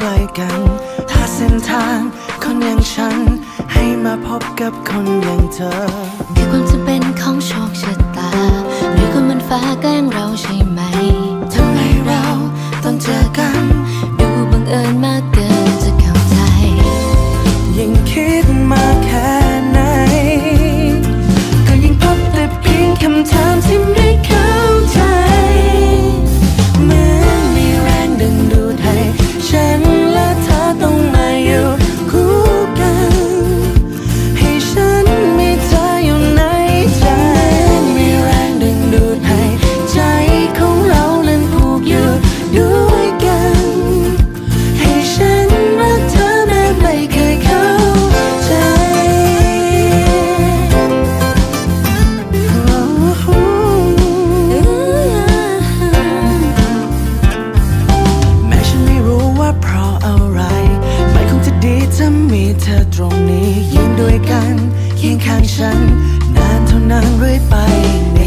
ใกล้กัน ถ้าเส้นทางคนอย่างฉัน ให้มาพบกับคนอย่างเธอคือความจำเป็นของโชคชะตาหรือคนมันฟ้าแกล้งเราใช่ รงนี้ยืนด้วยกันเคียงข้างฉัน นานเท่านานเรื่อยไปใน